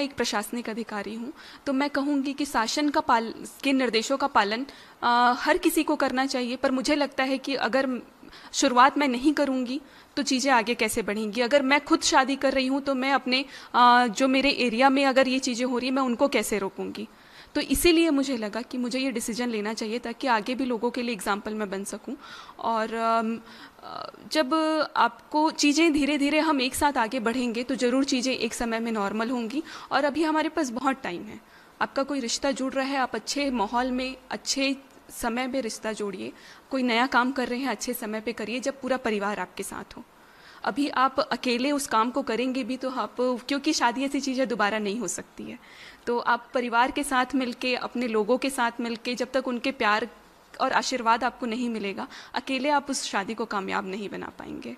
एक प्रशासनिक अधिकारी हूँ तो मैं कहूँगी कि शासन का पाल के निर्देशों का पालन आ, हर किसी को करना चाहिए पर मुझे लगता है कि अगर शुरुआत मैं नहीं करूँगी तो चीज़ें आगे कैसे बढ़ेंगी? अगर मैं खुद शादी कर रही हूँ तो मैं अपने आ, जो मेरे एरिया में अगर ये चीज़ें हो रही हैं मैं उनको कैसे रोकूँगी? तो इसीलिए मुझे लगा कि मुझे ये डिसीज़न लेना चाहिए ताकि आगे भी लोगों के लिए एग्ज़ाम्पल मैं बन सकूँ। और जब आपको चीज़ें धीरे धीरे हम एक साथ आगे बढ़ेंगे तो ज़रूर चीज़ें एक समय में नॉर्मल होंगी। और अभी हमारे पास बहुत टाइम है। आपका कोई रिश्ता जुड़ रहा है, आप अच्छे माहौल में, अच्छे समय में रिश्ता जोड़िए। कोई नया काम कर रहे हैं, अच्छे समय पे करिए जब पूरा परिवार आपके साथ हो। अभी आप अकेले उस काम को करेंगे भी तो आप, क्योंकि शादी ऐसी चीज़ें दोबारा नहीं हो सकती है। तो आप परिवार के साथ मिलके, अपने लोगों के साथ मिलके, जब तक उनके प्यार और आशीर्वाद आपको नहीं मिलेगा, अकेले आप उस शादी को कामयाब नहीं बना पाएँगे।